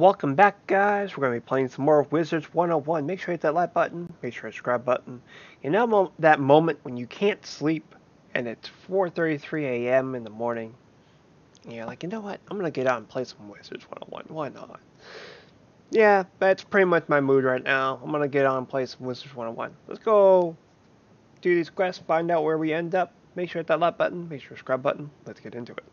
Welcome back, guys. We're going to be playing some more Wizards 101. Make sure you hit that like button. Make sure you subscribe button. You know that moment when you can't sleep and it's 4.33 a.m. in the morning. And you're like, you know what? I'm going to get out and play some Wizards 101. Why not? Yeah, that's pretty much my mood right now. I'm going to get out and play some Wizards 101. Let's go do these quests, find out where we end up. Make sure you hit that like button. Make sure you subscribe button. Let's get into it.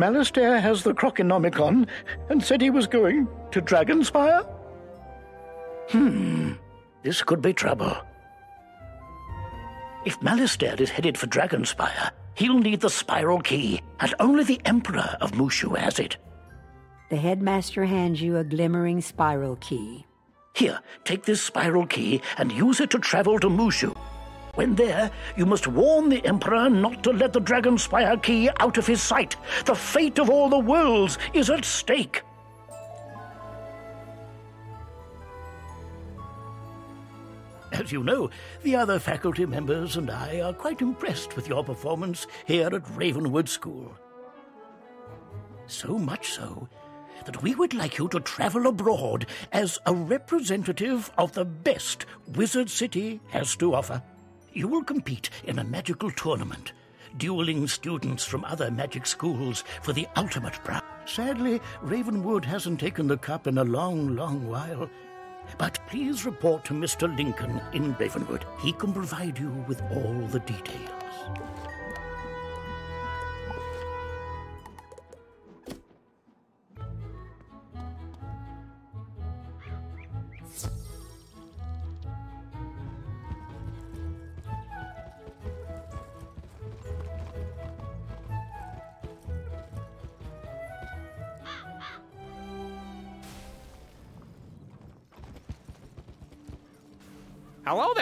Malistaire has the Krokonomicon and said he was going to Dragonspire? Hmm, this could be trouble. If Malistaire is headed for Dragonspire, he'll need the spiral key, and only the Emperor of Mooshu has it. The headmaster hands you a glimmering spiral key. Here, take this spiral key and use it to travel to Mooshu. When there, you must warn the Emperor not to let the Dragonspire key out of his sight. The fate of all the worlds is at stake. As you know, the other faculty members and I are quite impressed with your performance here at Ravenwood School. So much so that we would like you to travel abroad as a representative of the best Wizard City has to offer. You will compete in a magical tournament, dueling students from other magic schools for the ultimate prize. Sadly, Ravenwood hasn't taken the cup in a long, long while. But please report to Mr. Lincoln in Ravenwood. He can provide you with all the details.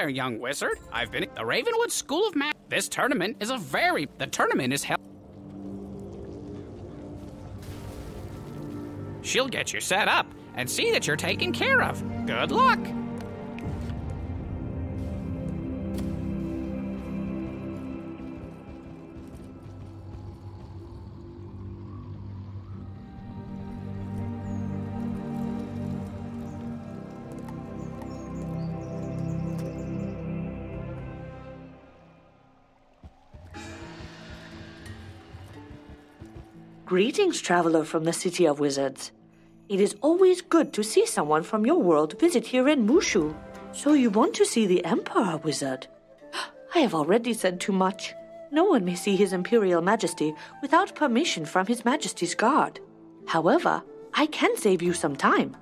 There, young wizard. I've been at the Ravenwood School of Magic. This tournament is a very. The tournament is held. She'll get you set up and see that you're taken care of. Good luck. Greetings, traveler from the City of Wizards. It is always good to see someone from your world visit here in Mooshu. So you want to see the Emperor, Wizard? I have already said too much. No one may see His Imperial Majesty without permission from His Majesty's guard. However, I can save you some time.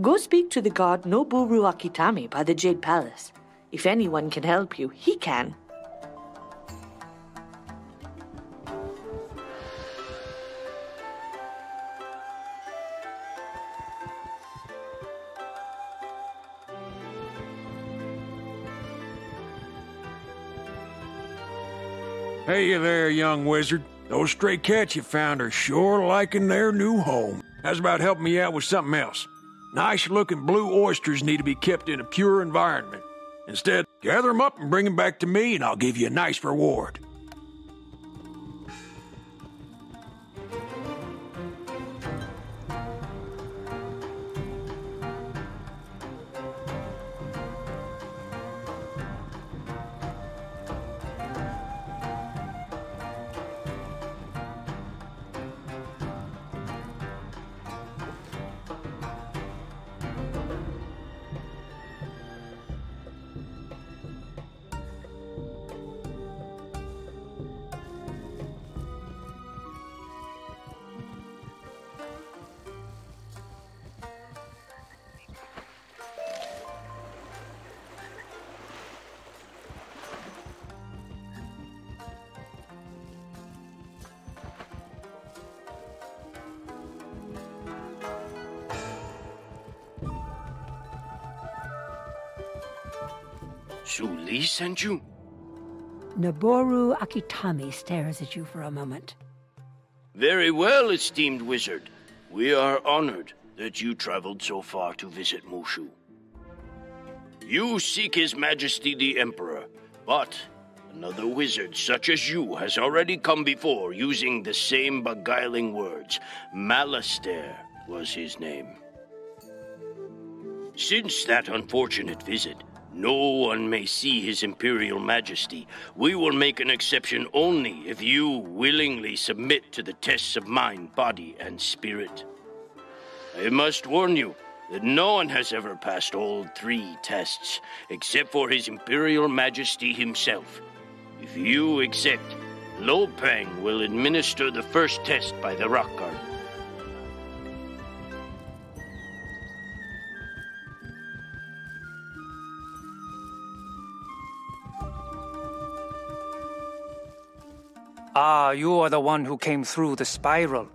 Go speak to the guard Noboru Akitame by the Jade Palace. If anyone can help you, he can. Hey there, young wizard. Those stray cats you found are sure liking their new home. How's about helping me out with something else? Nice looking blue oysters need to be kept in a pure environment. Instead, gather them up and bring them back to me, and I'll give you a nice reward. Su Li sent you? Noboru Akitame stares at you for a moment. Very well, esteemed wizard. We are honored that you traveled so far to visit Mooshu. You seek His Majesty the Emperor, but another wizard such as you has already come before using the same beguiling words. Malistaire was his name. Since that unfortunate visit, no one may see His Imperial Majesty. We will make an exception only if you willingly submit to the tests of mind, body, and spirit. I must warn you that no one has ever passed all three tests, except for His Imperial Majesty himself. If you accept, Lo Pang will administer the first test by the Rock Garden. Ah, you are the one who came through the spiral.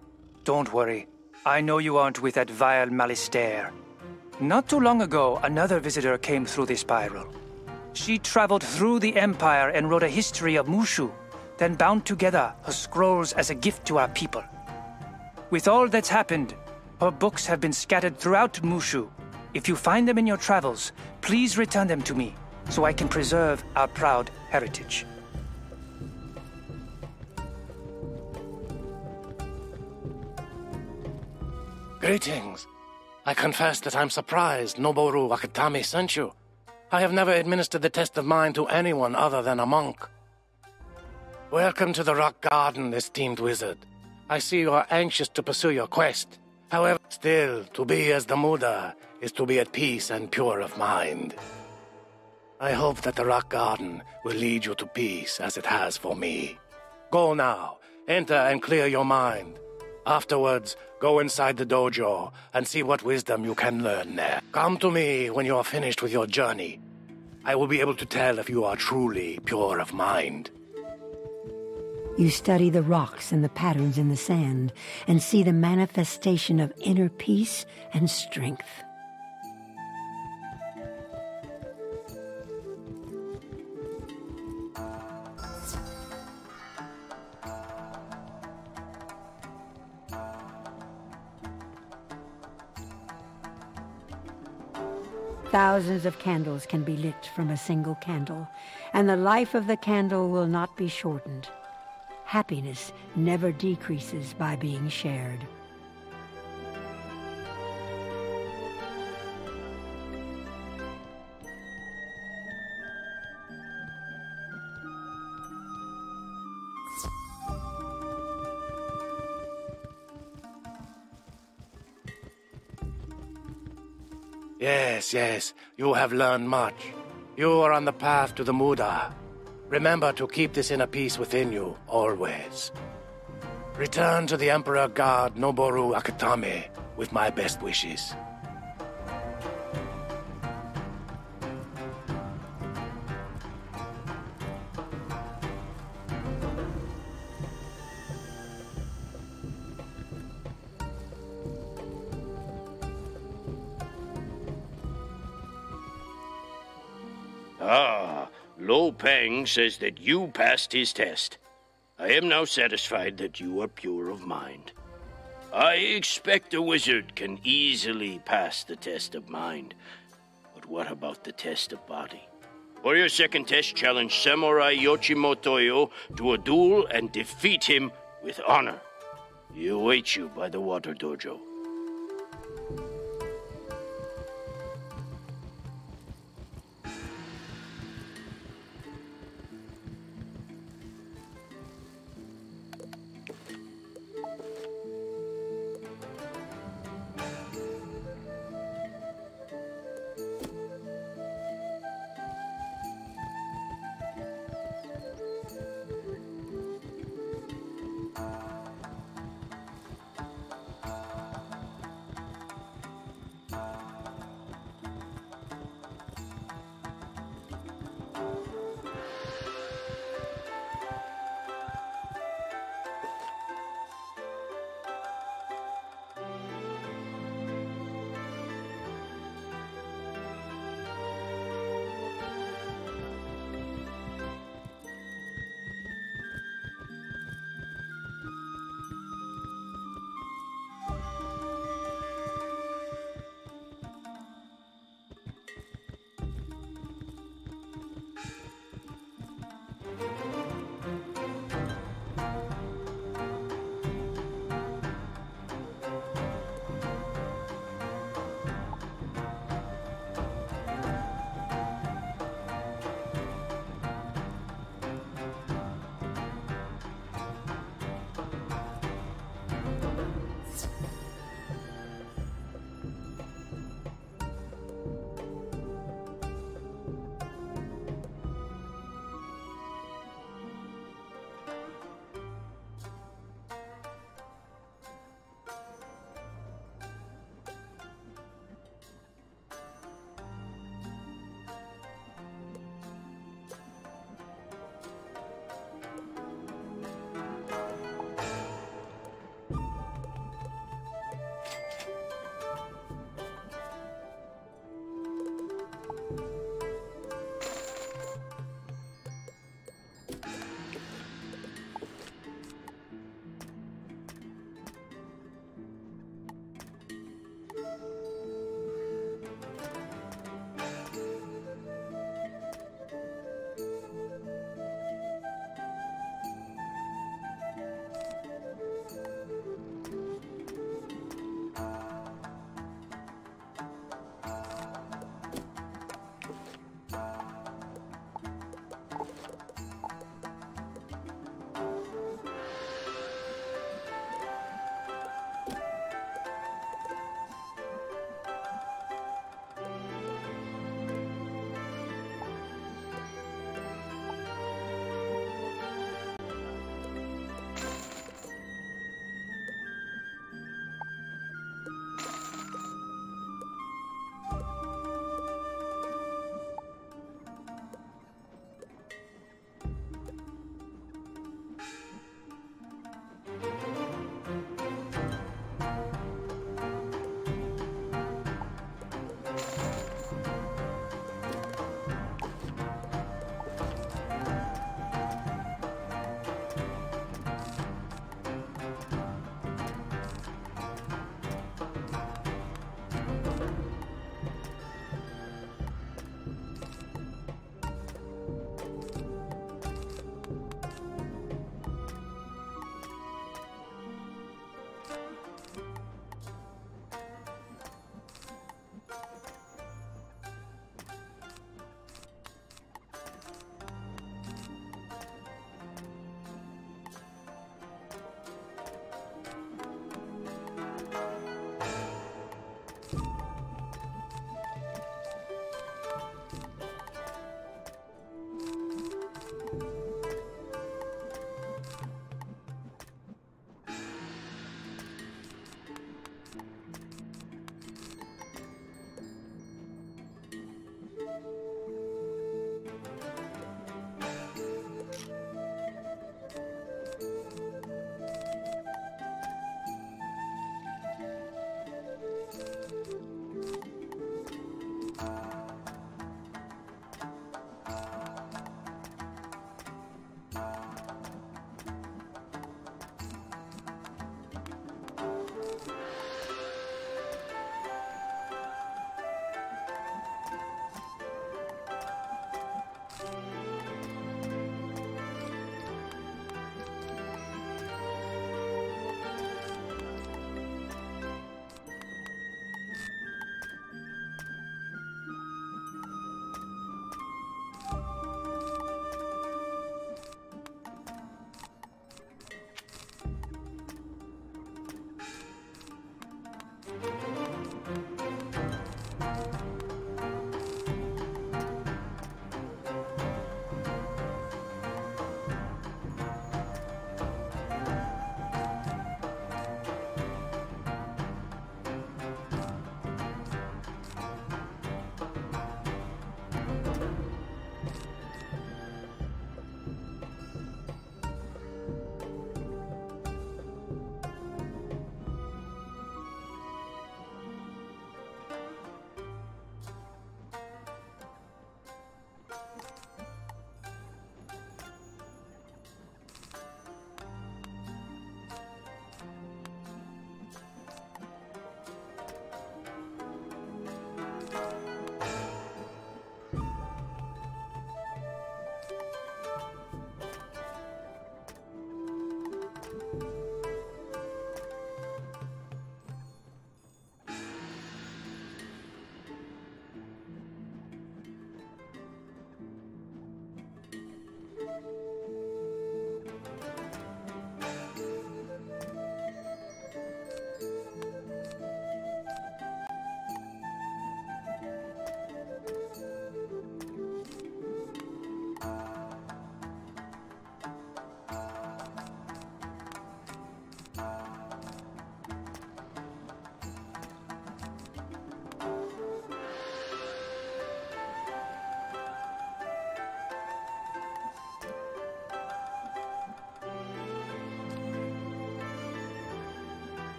Don't worry. I know you aren't with that vile Malistaire. Not too long ago, another visitor came through the spiral. She traveled through the Empire and wrote a history of Mooshu, then bound together her scrolls as a gift to our people. With all that's happened, her books have been scattered throughout Mooshu. If you find them in your travels, please return them to me, so I can preserve our proud heritage. Greetings. I confess that I'm surprised Noboru Akitame sent you. I have never administered the test of mind to anyone other than a monk. Welcome to the Rock Garden, esteemed wizard. I see you are anxious to pursue your quest. However, still, to be as the Mooda is to be at peace and pure of mind. I hope that the Rock Garden will lead you to peace as it has for me. Go now, enter and clear your mind. Afterwards, go inside the dojo and see what wisdom you can learn there. Come to me when you are finished with your journey. I will be able to tell if you are truly pure of mind. You study the rocks and the patterns in the sand and see the manifestation of inner peace and strength. Thousands of candles can be lit from a single candle, and the life of the candle will not be shortened. Happiness never decreases by being shared. Yes, yes, you have learned much. You are on the path to the Mooda. Remember to keep this inner peace within you, always. Return to the Emperor God Noboru Akitame with my best wishes. Pang says that you passed his test. I am now satisfied that you are pure of mind. I expect a wizard can easily pass the test of mind. But what about the test of body? For your second test, challenge Samurai Yoshimotoyo to a duel and defeat him with honor. He awaits you by the water dojo.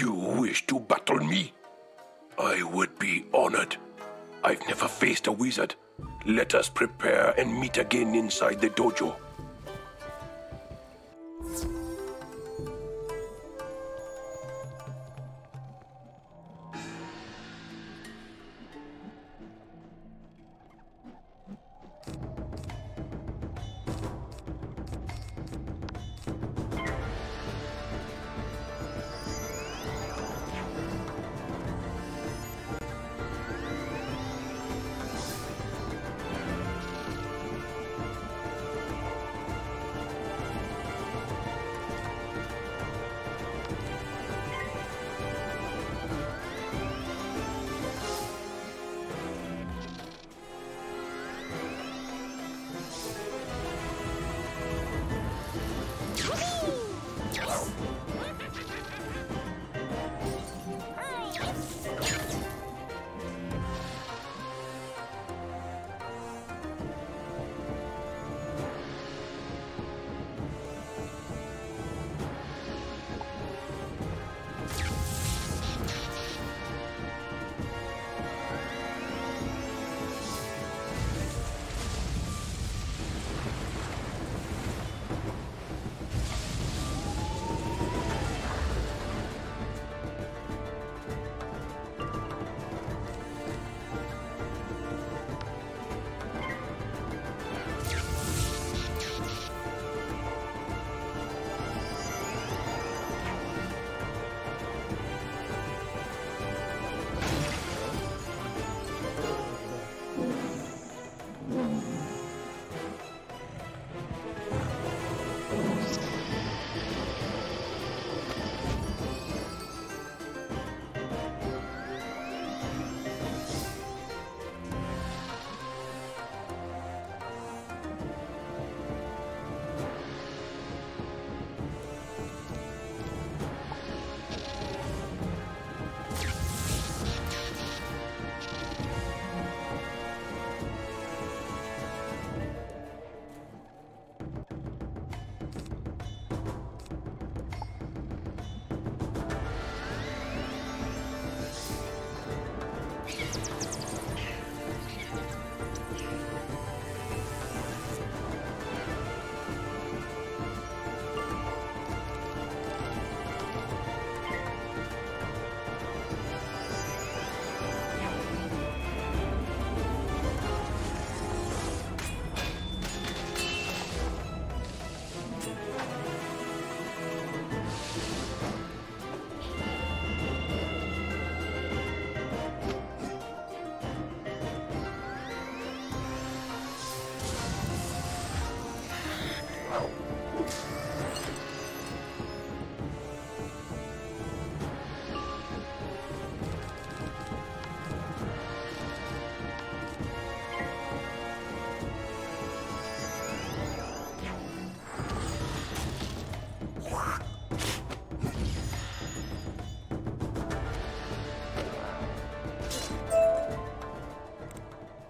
You wish to battle me? I would be honored. I've never faced a wizard. Let us prepare and meet again inside the dojo.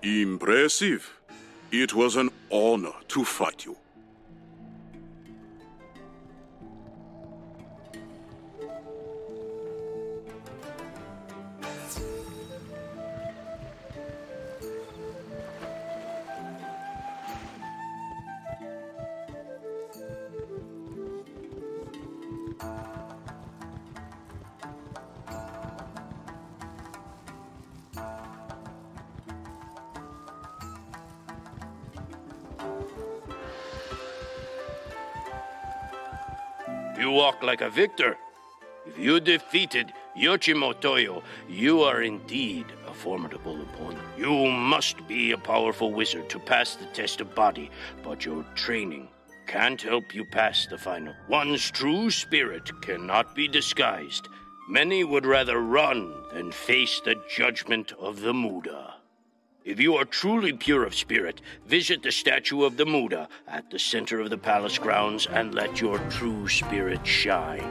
Impressive. It was an honor to fight you. You walk like a victor. If you defeated Yoshimo Toyo, you are indeed a formidable opponent. You must be a powerful wizard to pass the test of body, but your training can't help you pass the final. One's true spirit cannot be disguised. Many would rather run than face the judgment of the Mooda. If you are truly pure of spirit, visit the statue of the Mooda at the center of the palace grounds and let your true spirit shine.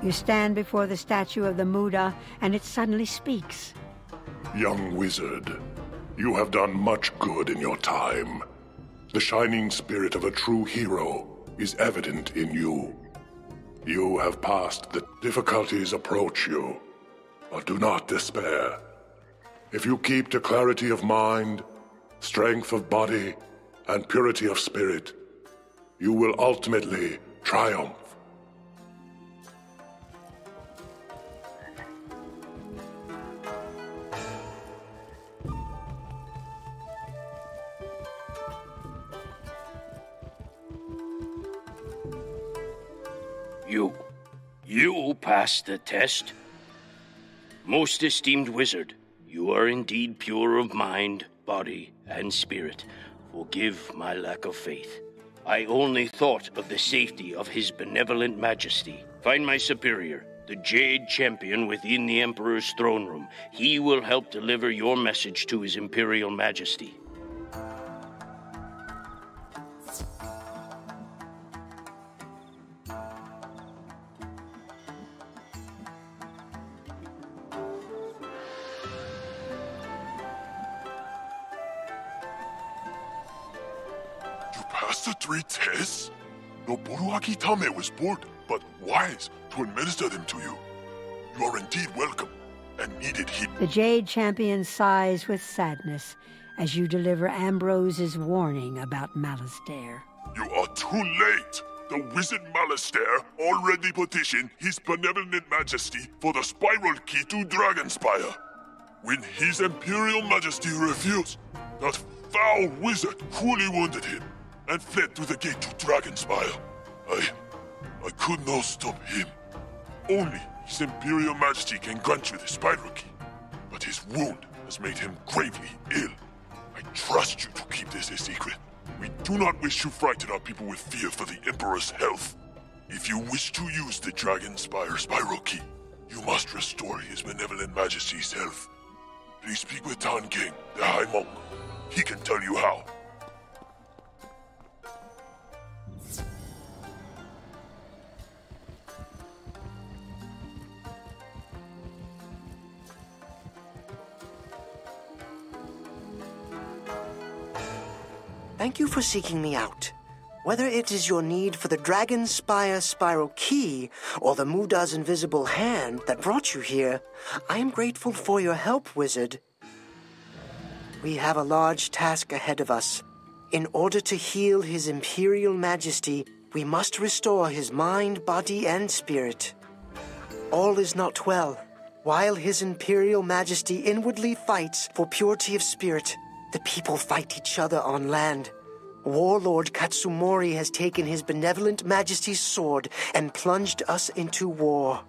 You stand before the statue of the Mooda, and it suddenly speaks. Young wizard, you have done much good in your time. The shining spirit of a true hero is evident in you. You have passed the difficulties approach you, but do not despair. If you keep to clarity of mind, strength of body, and purity of spirit, you will ultimately triumph. You. You passed the test. Most esteemed wizard, you are indeed pure of mind, body, and spirit. Forgive my lack of faith. I only thought of the safety of his benevolent majesty. Find my superior, the Jade Champion within the Emperor's throne room. He will help deliver your message to his Imperial Majesty. Noboru Akitame was bored, but wise to administer them to you. You are indeed welcome and needed he The Jade Champion sighs with sadness as you deliver Ambrose's warning about Malistaire. You are too late! The wizard Malistaire already petitioned his benevolent majesty for the spiral key to Dragonspire. When his imperial majesty refused, that foul wizard cruelly wounded him and fled through the gate to Dragonspire. I... I could not stop him. Only his imperial majesty can grant you the spiral key. But his wound has made him gravely ill. I trust you to keep this a secret. We do not wish to frighten our people with fear for the Emperor's health. If you wish to use the Dragonspire Spiral Key, you must restore his benevolent majesty's health. Please speak with Tan King, the High Monk. He can tell you how. Thank you for seeking me out. Whether it is your need for the Dragonspire Spiral Key or the Mooda's invisible hand that brought you here, I am grateful for your help, wizard. We have a large task ahead of us. In order to heal His Imperial Majesty, we must restore his mind, body, and spirit. All is not well. While His Imperial Majesty inwardly fights for purity of spirit, the people fight each other on land. Warlord Katsumori has taken his benevolent majesty's sword and plunged us into war.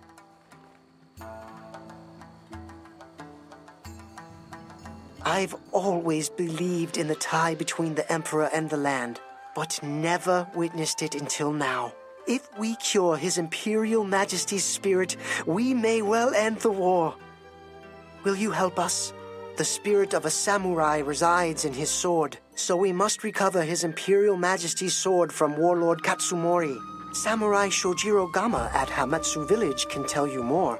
I've always believed in the tie between the Emperor and the land, but never witnessed it until now. If we cure His Imperial Majesty's spirit, we may well end the war. Will you help us? The spirit of a samurai resides in his sword, so we must recover His Imperial Majesty's sword from Warlord Katsumori. Samurai Shojiro Gama at Hametsu Village can tell you more.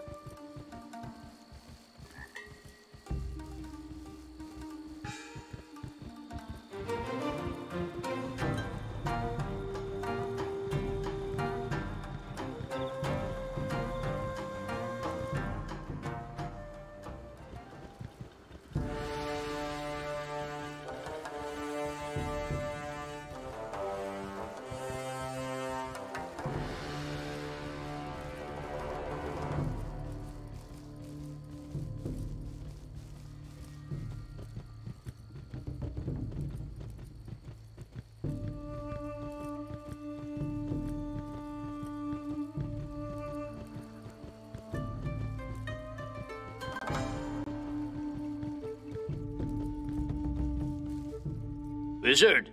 Wizard,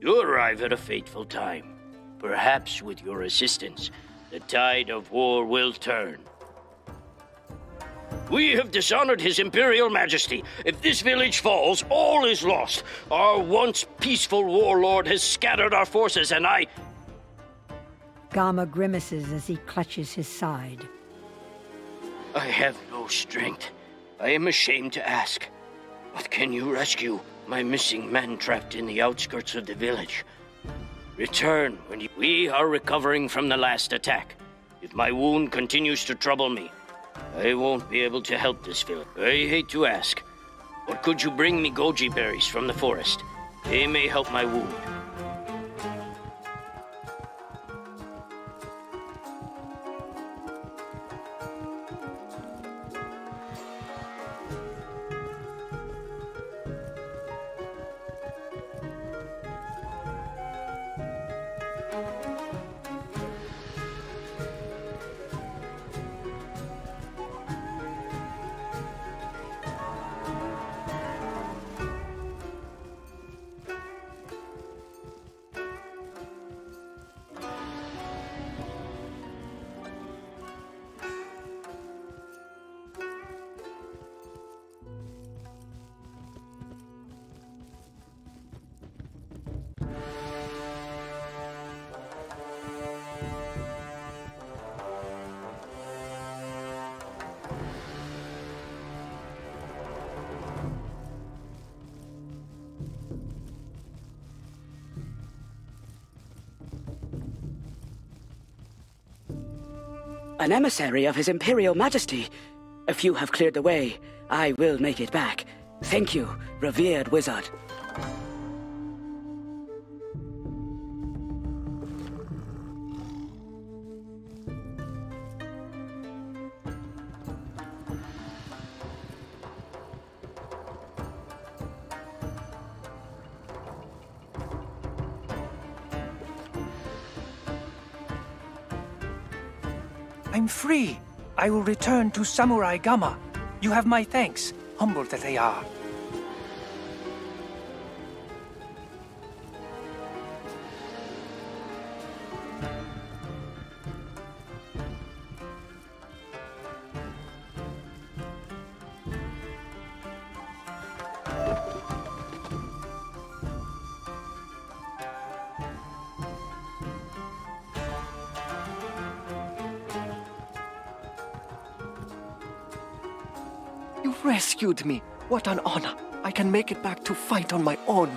you arrive at a fateful time. Perhaps with your assistance, the tide of war will turn. We have dishonored His Imperial Majesty. If this village falls, all is lost. Our once peaceful warlord has scattered our forces, and I. Gama grimaces as he clutches his side. I have no strength. I am ashamed to ask. But can you rescue my missing men trapped in the outskirts of the village? Return when you... we are recovering from the last attack. If my wound continues to trouble me, I won't be able to help this village. I hate to ask, but could you bring me goji berries from the forest? They may help my wound. An emissary of His Imperial Majesty. If you have cleared the way, I will make it back. Thank you, revered wizard. I will return to Samurai Gama. You have my thanks, humble that they are. Rescued me. What an honor. I can make it back to fight on my own.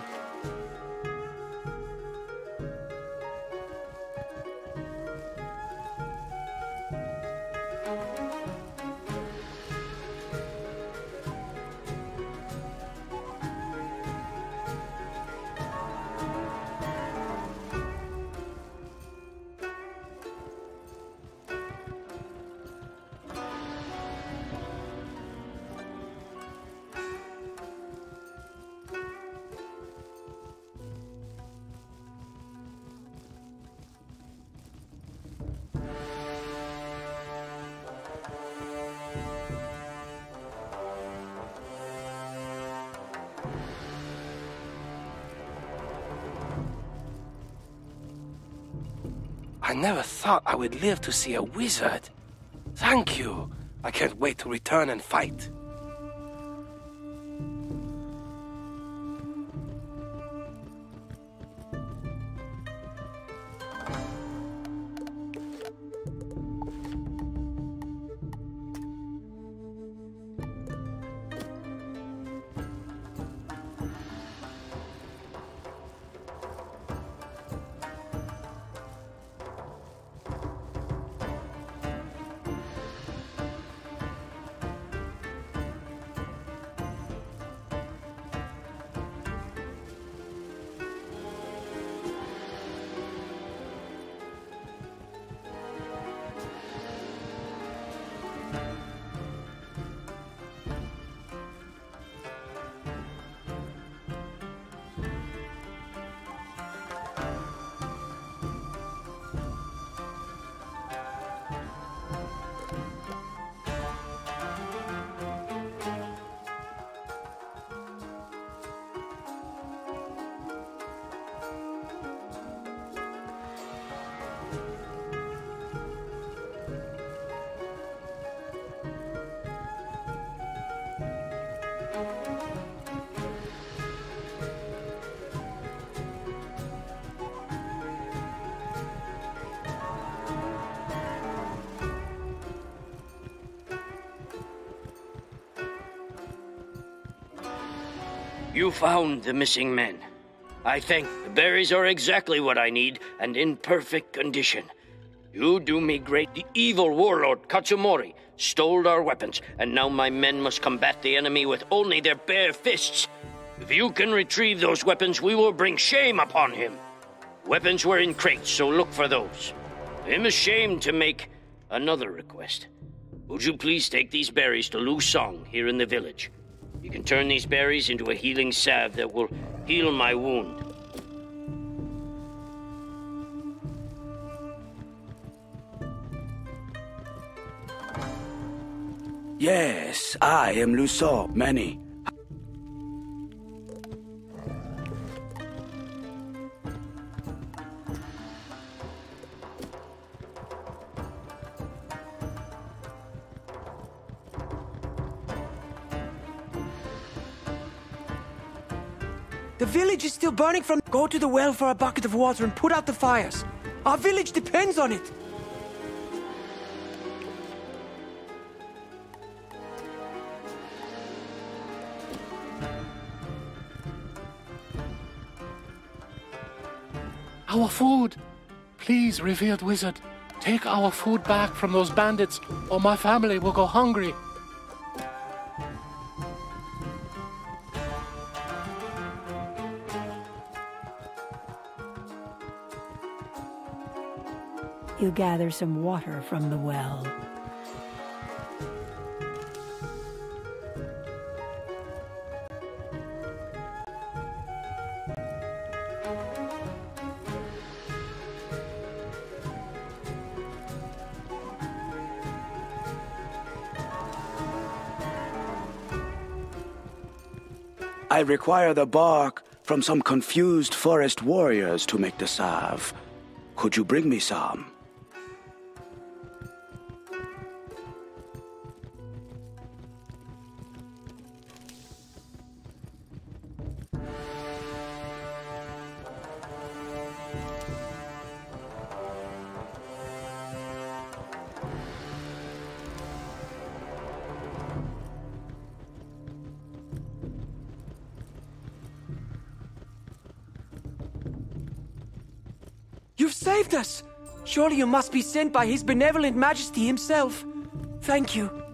Never thought I would live to see a wizard. Thank you. I can't wait to return and fight. Found the missing men. I think the berries are exactly what I need and in perfect condition. You do me great. The evil warlord Katsumori stole our weapons, and now my men must combat the enemy with only their bare fists. If you can retrieve those weapons, we will bring shame upon him. Weapons were in crates, so look for those. I'm ashamed to make another request. Would you please take these berries to Lu Song here in the village? You can turn these berries into a healing salve that will heal my wound. Yes, I am Lu Song, Many. Village is still burning from. Go to the well for a bucket of water and put out the fires. Our village depends on it. Our food! Please, revered wizard, take our food back from those bandits, or my family will go hungry. You gather some water from the well. I require the bark from some confused forest warriors to make the salve. Could you bring me some? Saved us! Surely you must be sent by His benevolent Majesty himself. Thank you.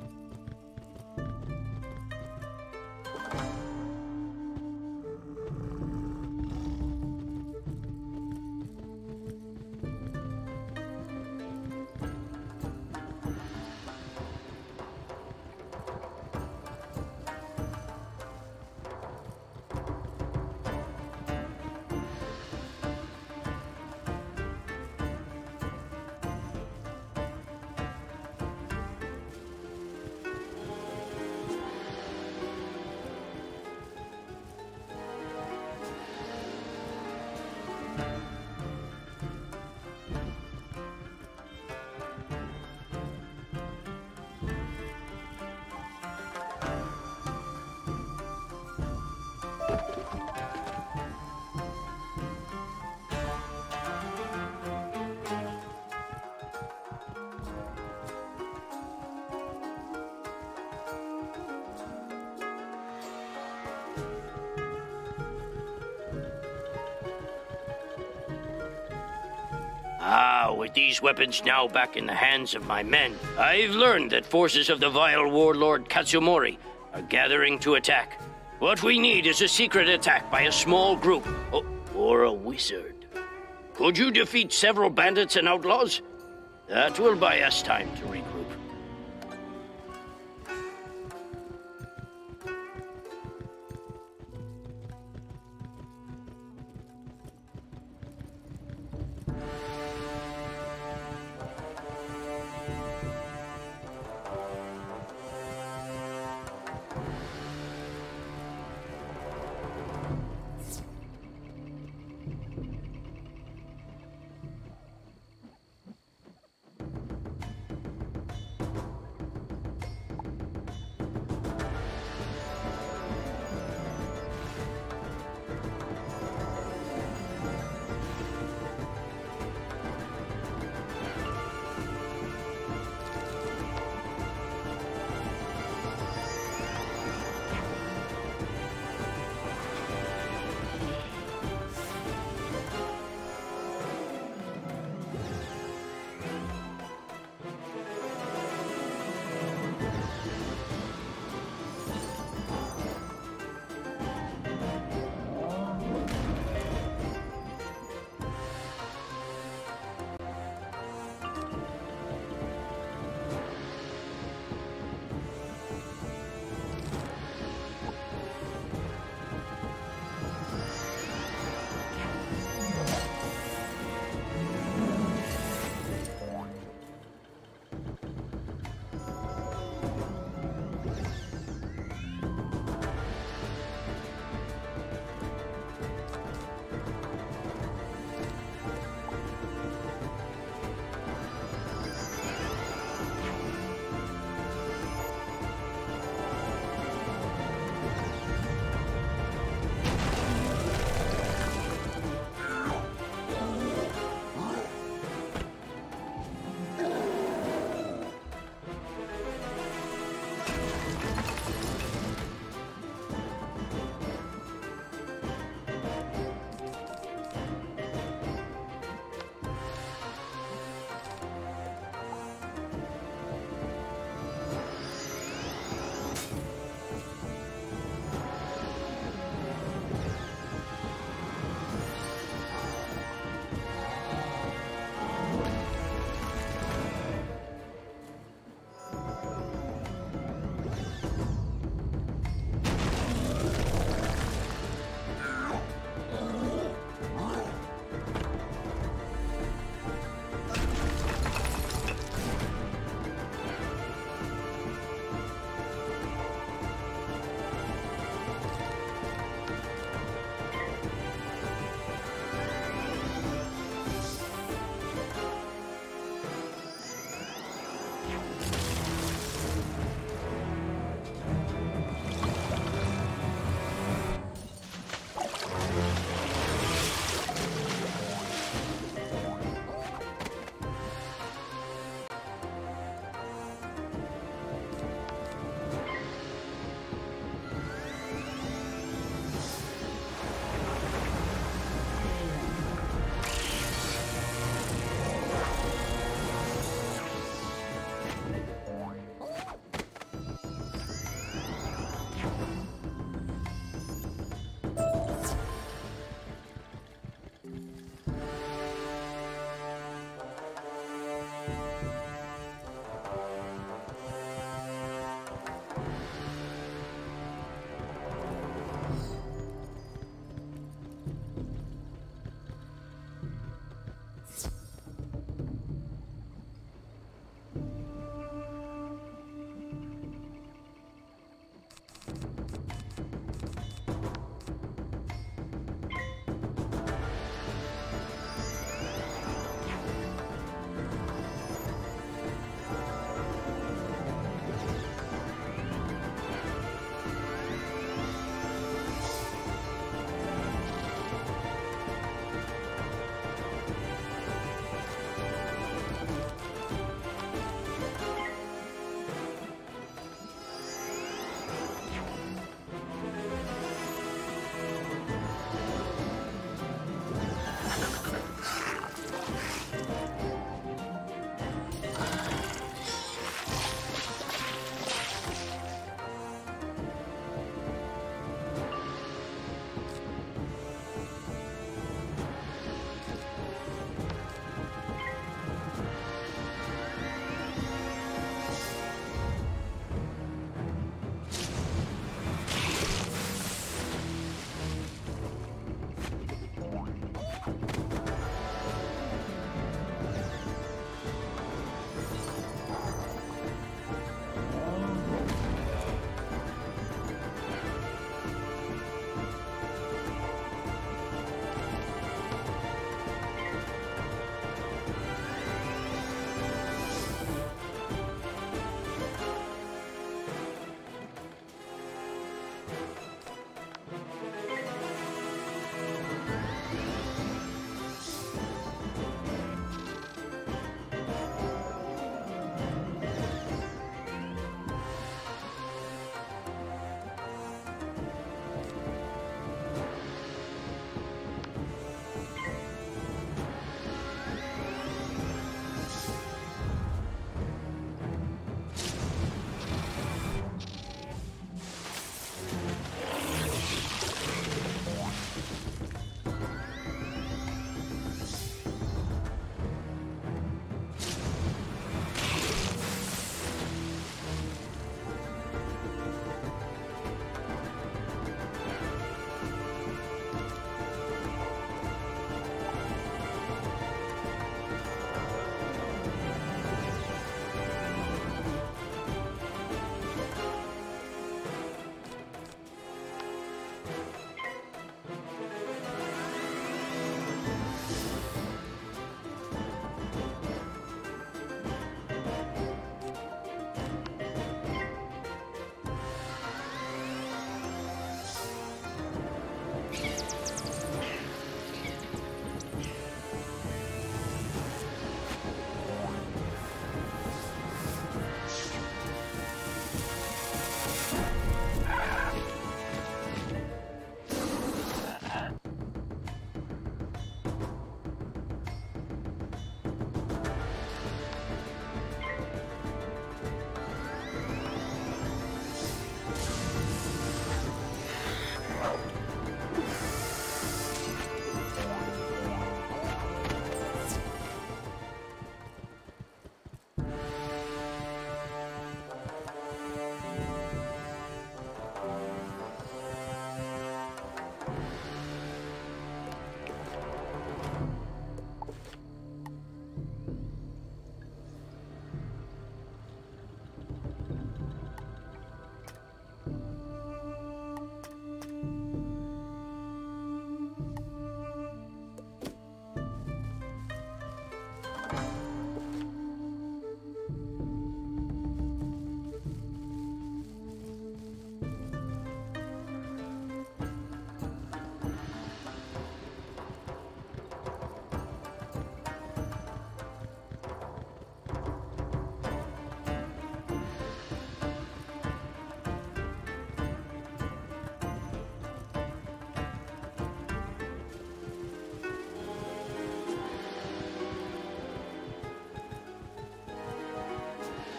With these weapons now back in the hands of my men, I've learned that forces of the vile warlord Katsumori are gathering to attack. What we need is a secret attack by a small group, o- or a wizard. Could you defeat several bandits and outlaws? That will buy us time to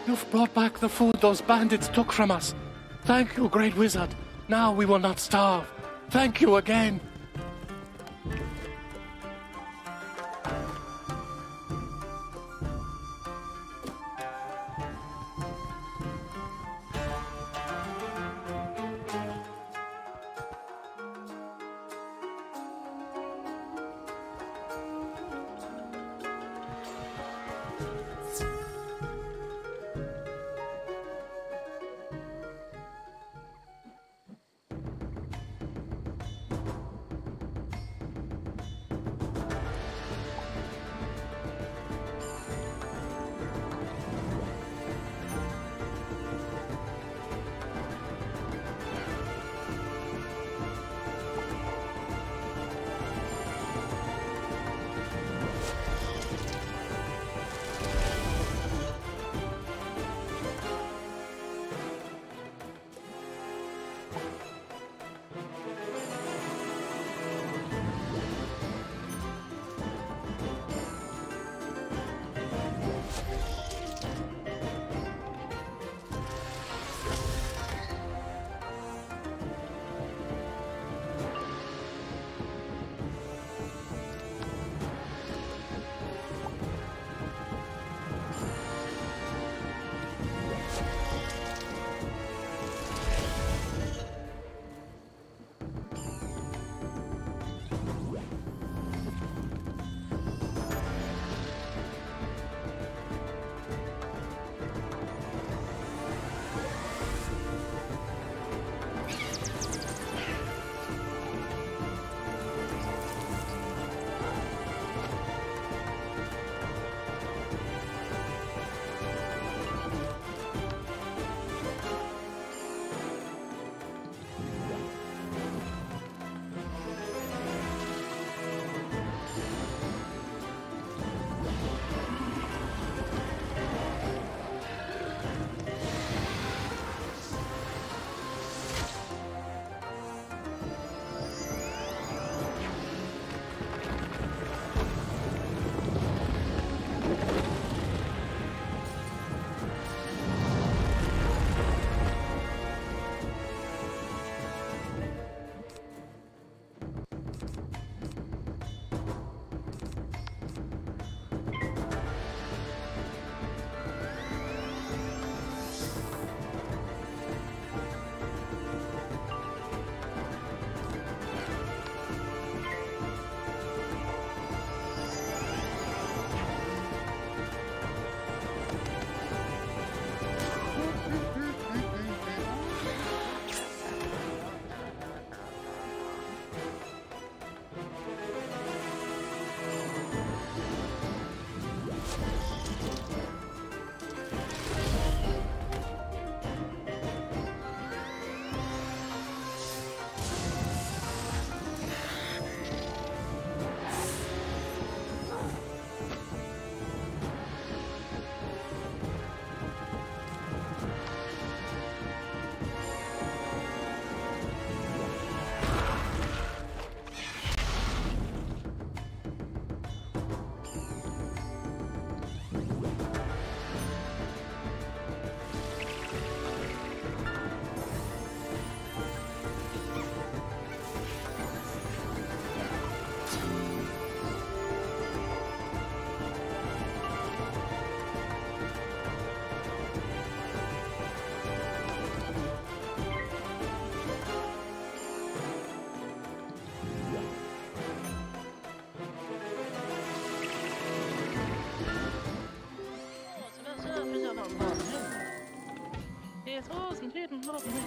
You've brought back the food those bandits took from us. Thank you, great wizard. Now we will not starve. Thank you again. little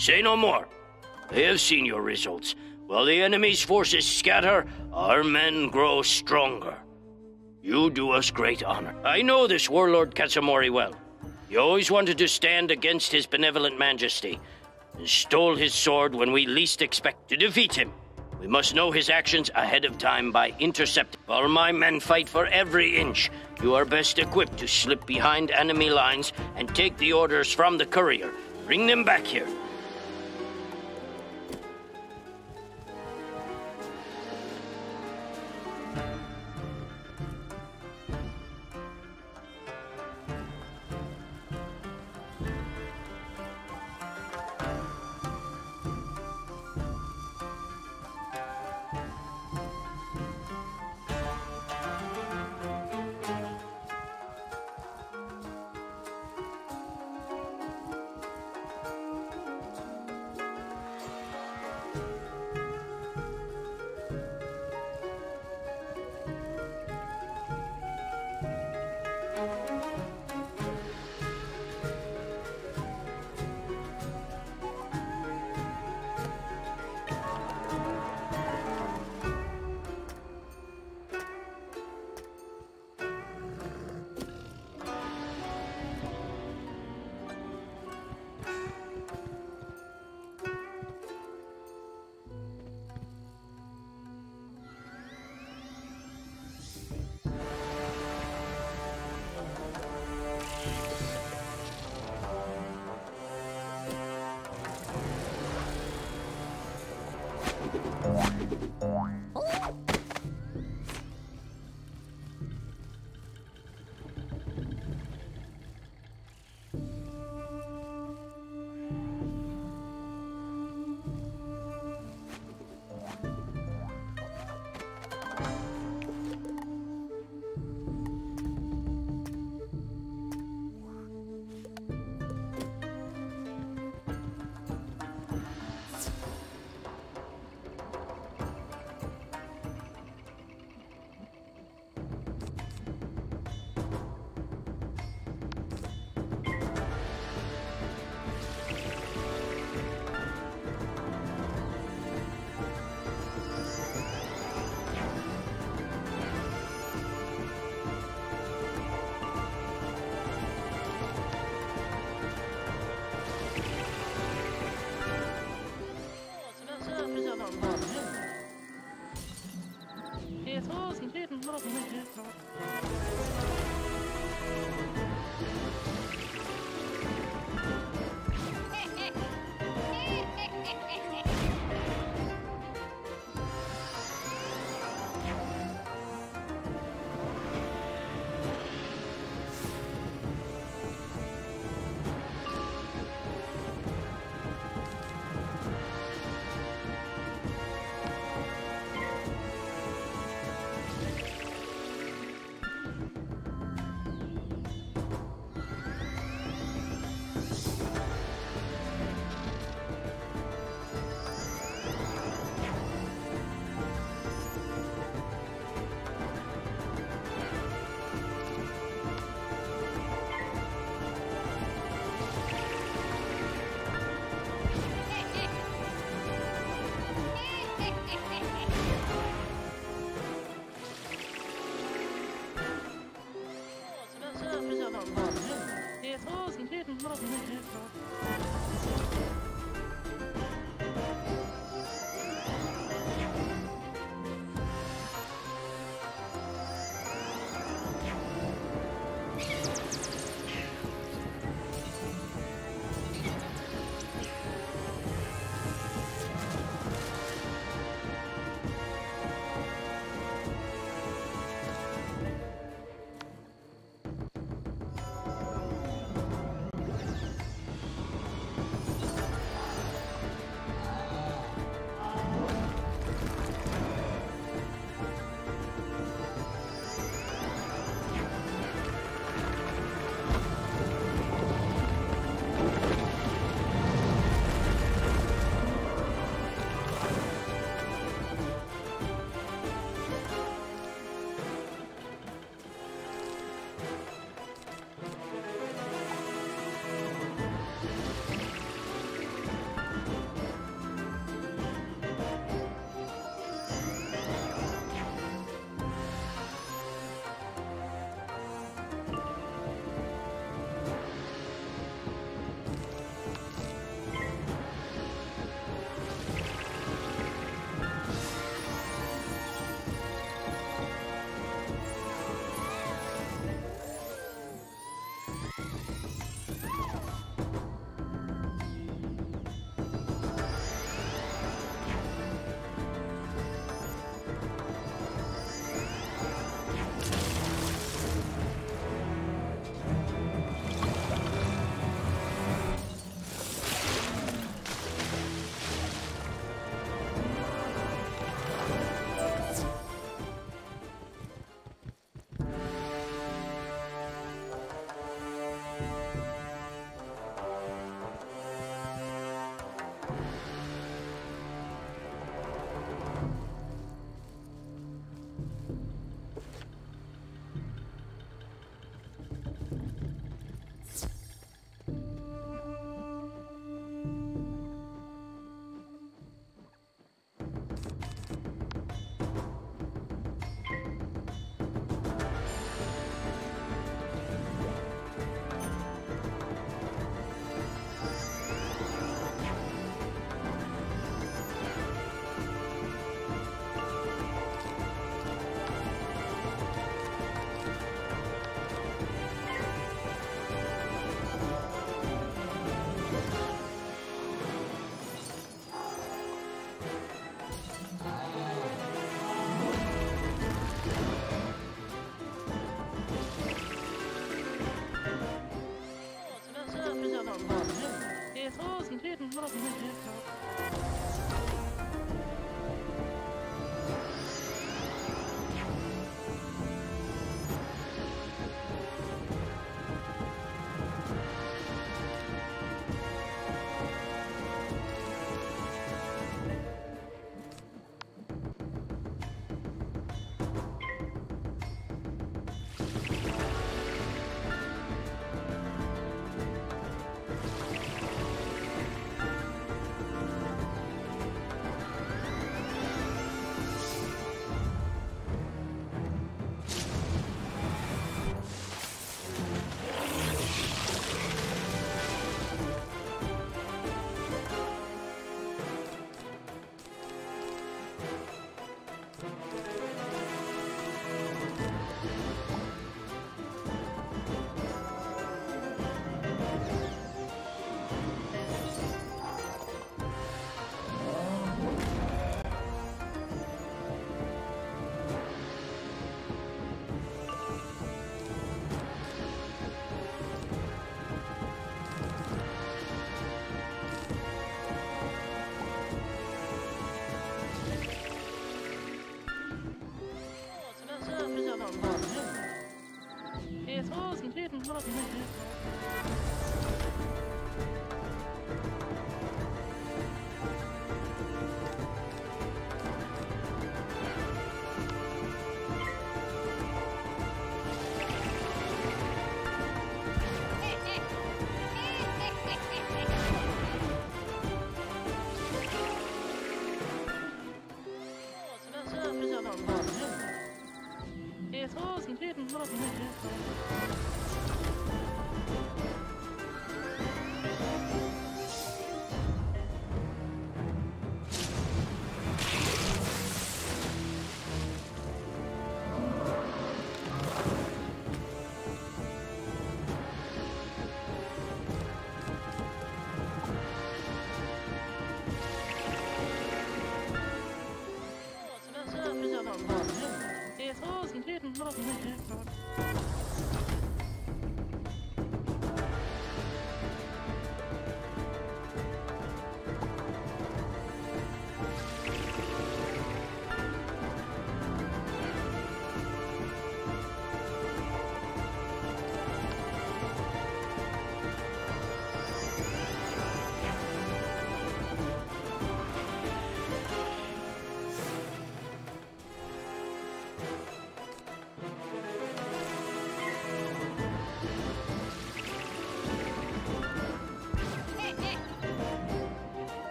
Say no more. They have seen your results. While the enemy's forces scatter, our men grow stronger. You do us great honor. I know this warlord Katsumori well. He always wanted to stand against his benevolent majesty, and stole his sword when we least expect to defeat him. We must know his actions ahead of time by intercept. While my men fight for every inch, you are best equipped to slip behind enemy lines and take the orders from the courier. Bring them back here. Sorry. 空手ない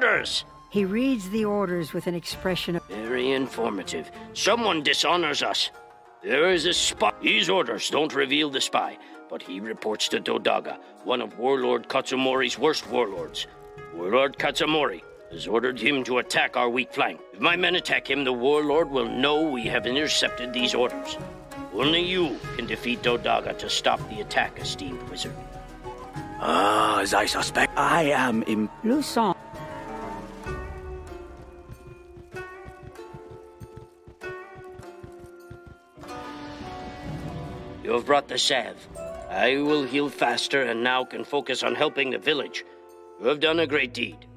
orders! He reads the orders with an expression of. Very informative. Someone dishonors us. There is a spy. These orders don't reveal the spy, but he reports to Dodaga, one of Warlord Katsumori's worst warlords. Warlord Katsumori has ordered him to attack our weak flank. If my men attack him, the Warlord will know we have intercepted these orders. Only you can defeat Dodaga to stop the attack, esteemed wizard. Ah, as I suspect, I am in. Luson. The salve. I will heal faster and now can focus on helping the village. You have done a great deed.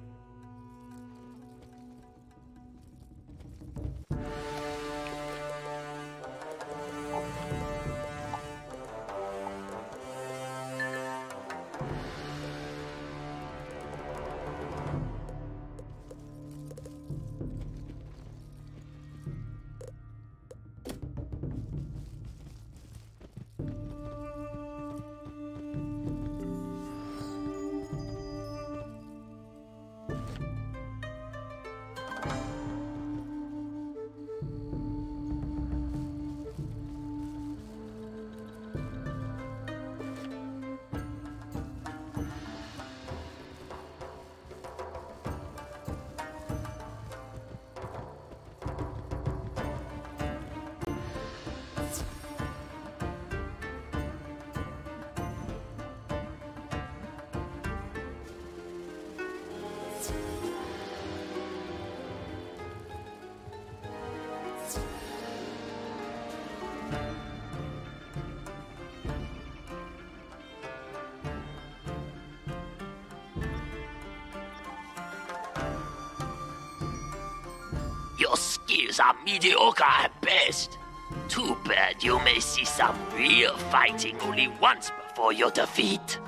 Skills are mediocre at best. Too bad you may see some real fighting only once before your defeat.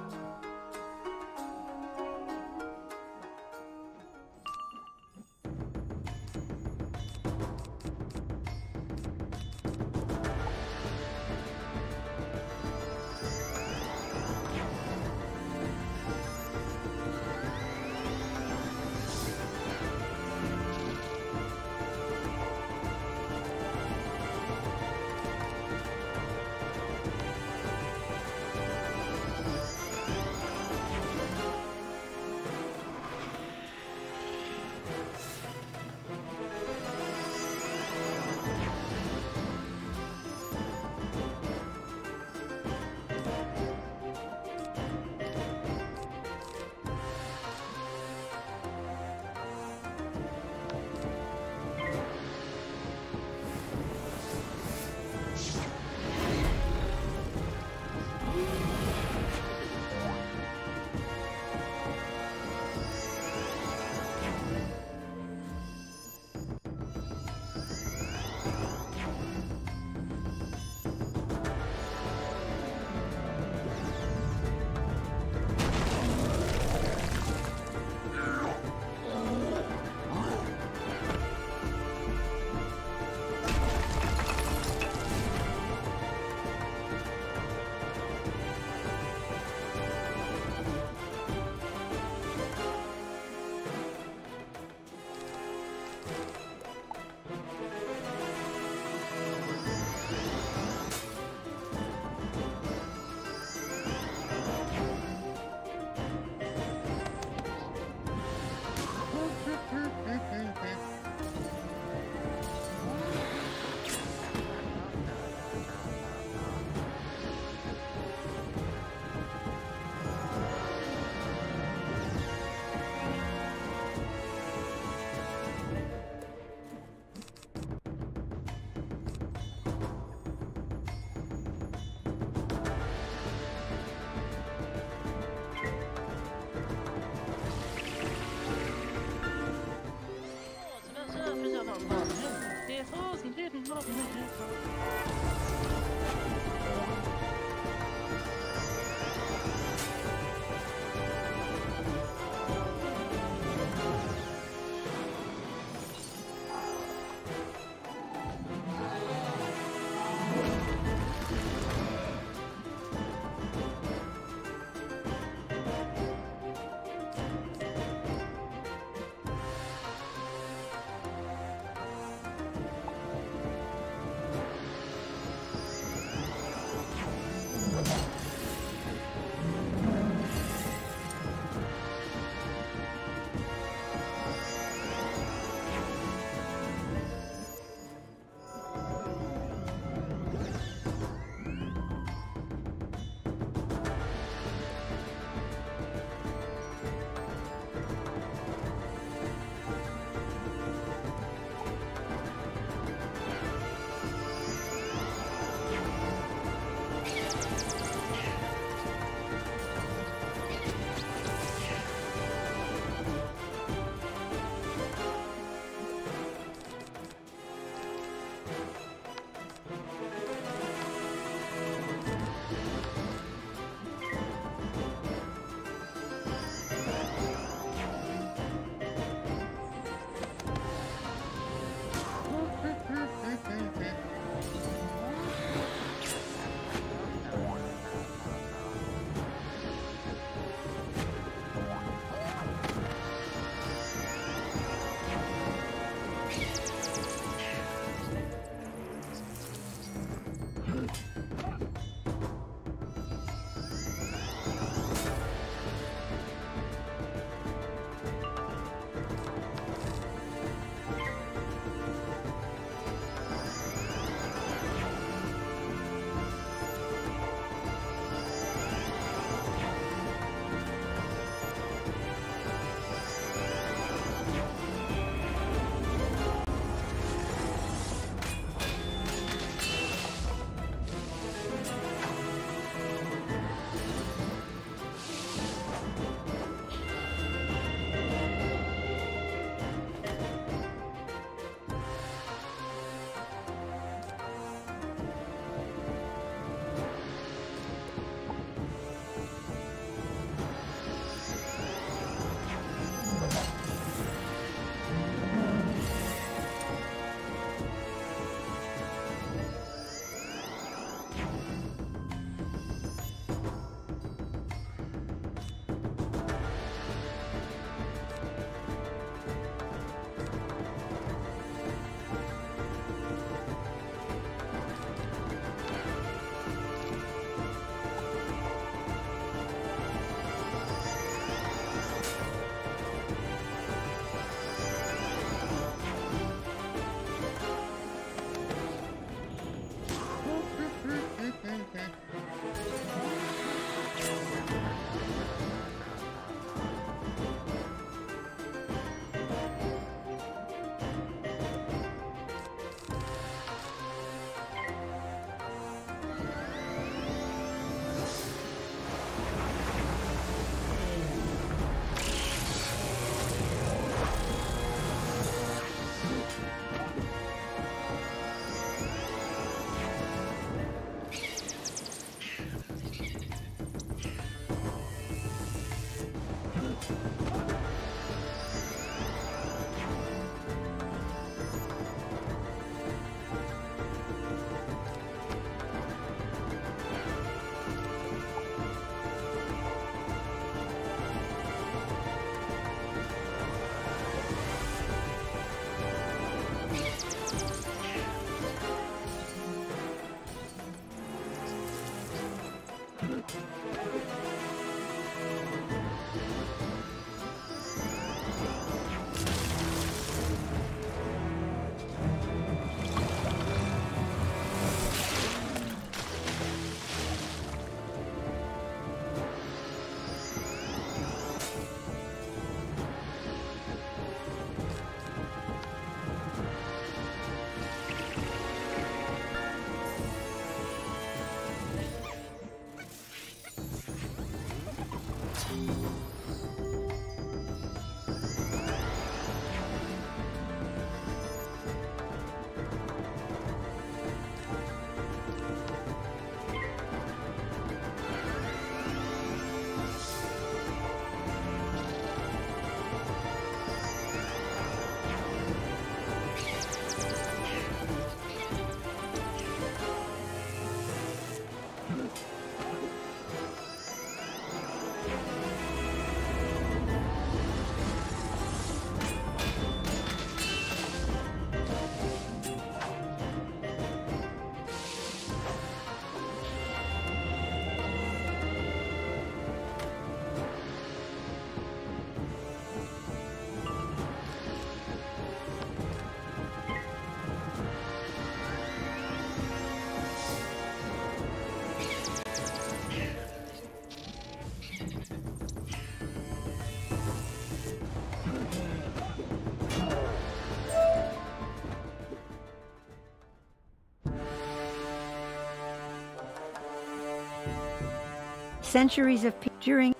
Centuries of during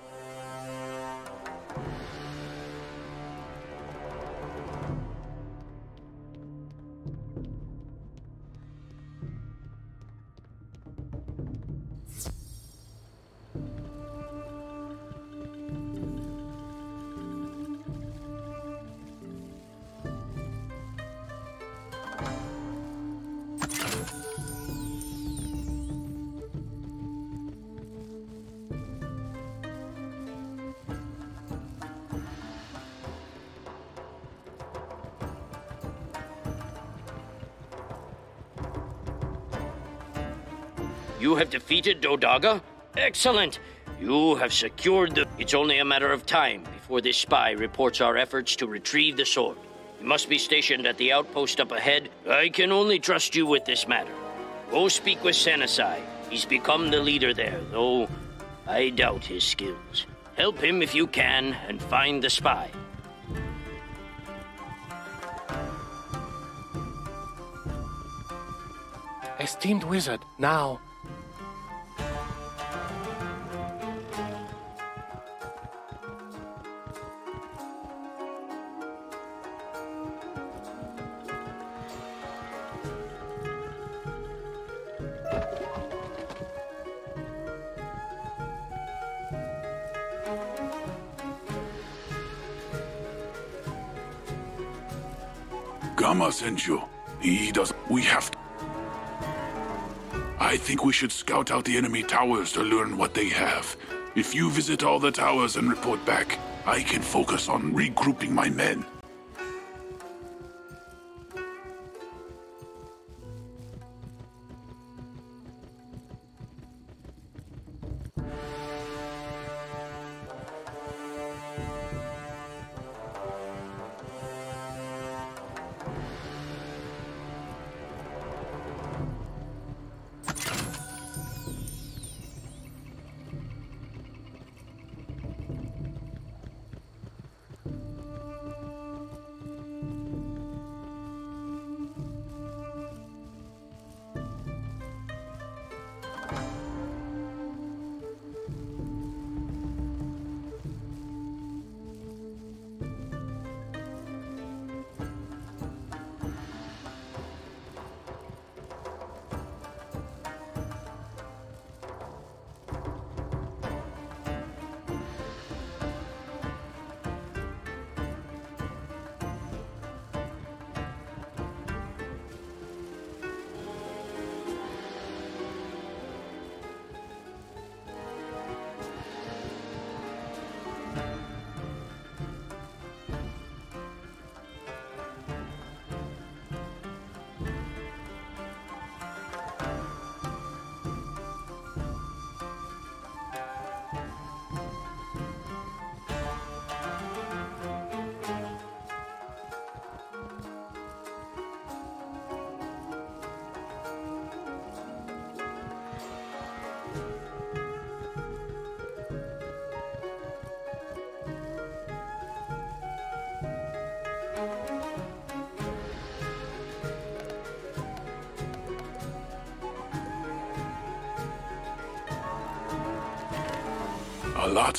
Have defeated Dodaga? Excellent! You have secured the. It's only a matter of time before this spy reports our efforts to retrieve the sword. You must be stationed at the outpost up ahead. I can only trust you with this matter. Go speak with Sanasai. He's become the leader there, though I doubt his skills. Help him if you can and find the spy. Esteemed wizard, now. Gama sent you. He does. We have to. I think we should scout out the enemy towers to learn what they have. If you visit all the towers and report back, I can focus on regrouping my men.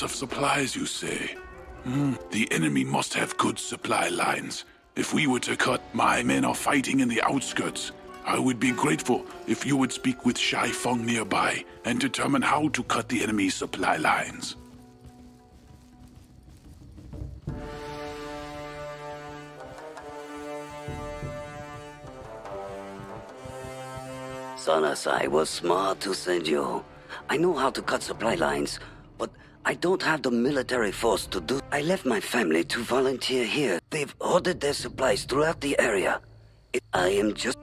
Of supplies, you say? Hmm. The enemy must have good supply lines. If we were to cut, my men are fighting in the outskirts. I would be grateful if you would speak with Shai Feng nearby and determine how to cut the enemy's supply lines. Sanasai was smart to send you. I know how to cut supply lines, I don't have the military force to do. I left my family to volunteer here. They've ordered their supplies throughout the area. I am just.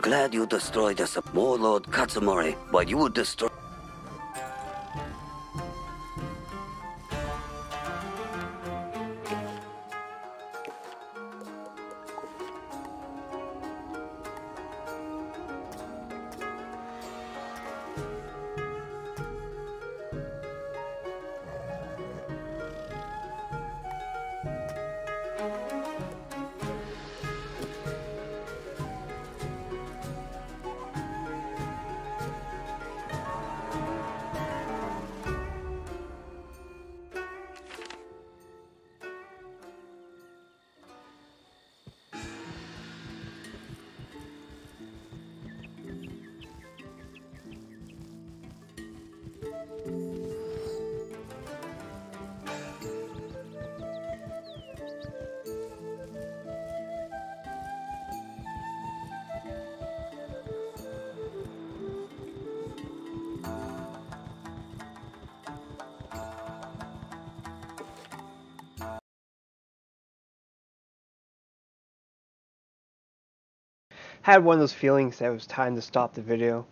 Glad you destroyed us, Warlord Katsumori, but you would destroy. Had one of those feelings that it was time to stop the video,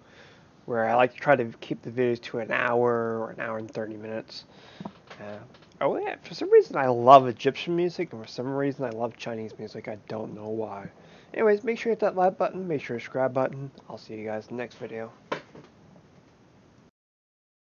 where I like to try to keep the videos to an hour or an hour and 30 minutes. Uh, oh yeah, for some reason I love Egyptian music, and for some reason I love Chinese music. I don't know why. Anyways, make sure you hit that like button, make sure to subscribe button. I'll see you guys in the next video.